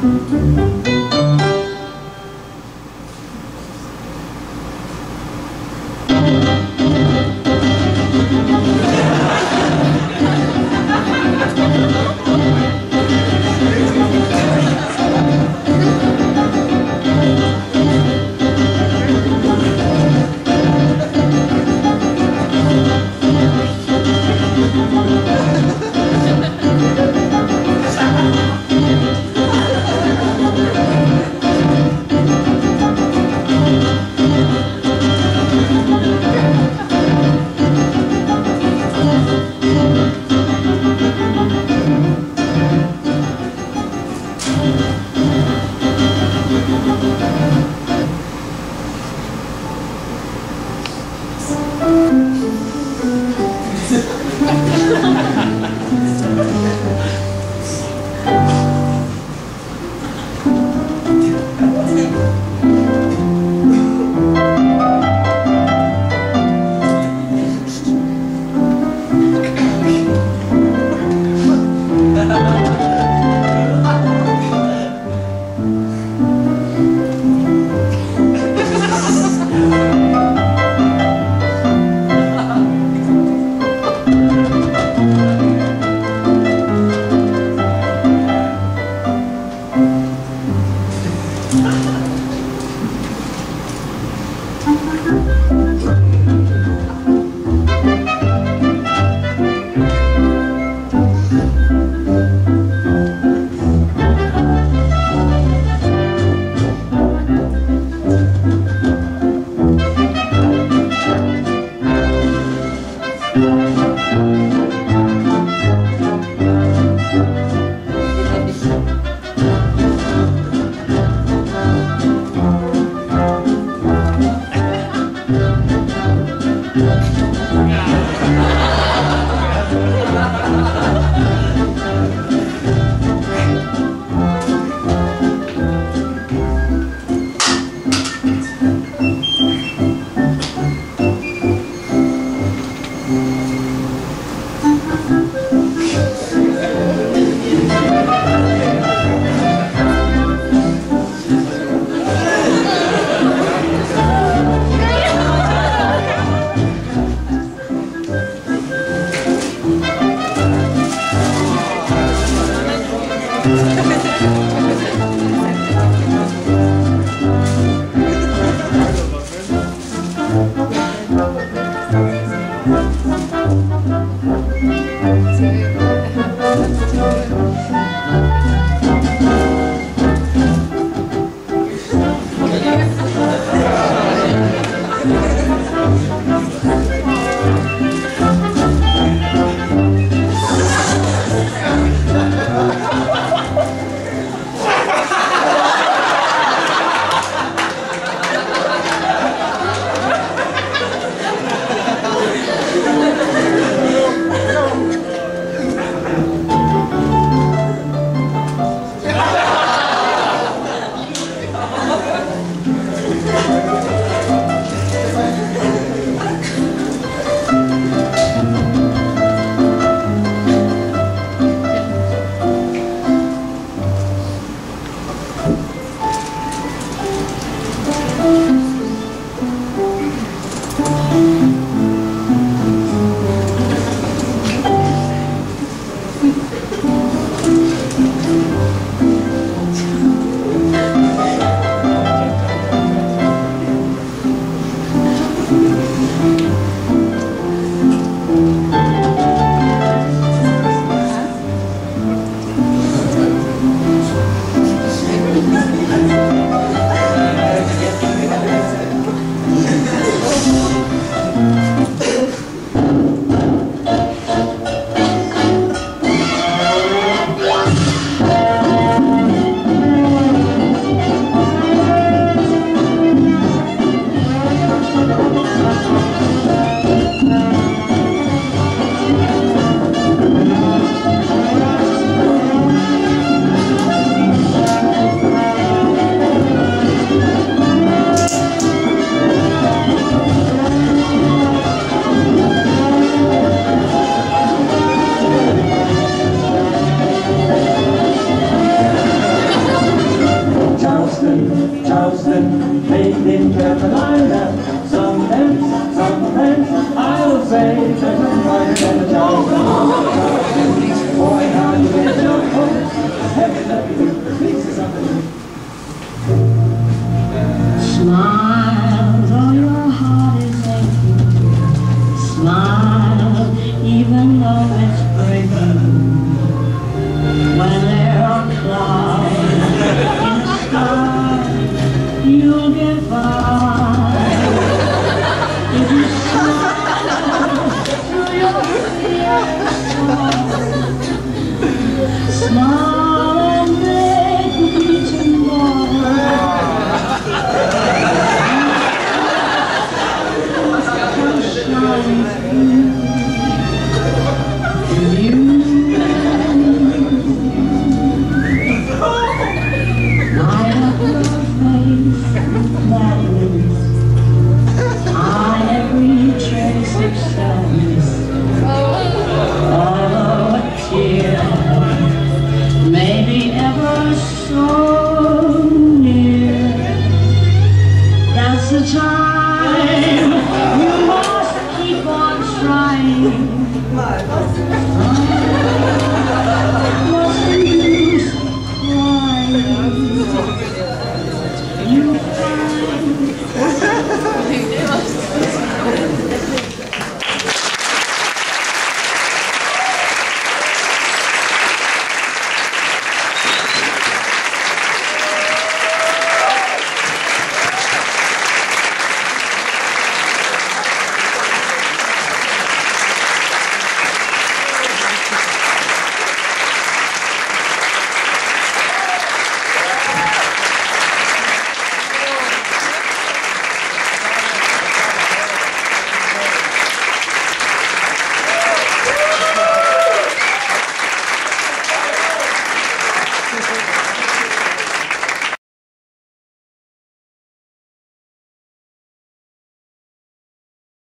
Müzik smile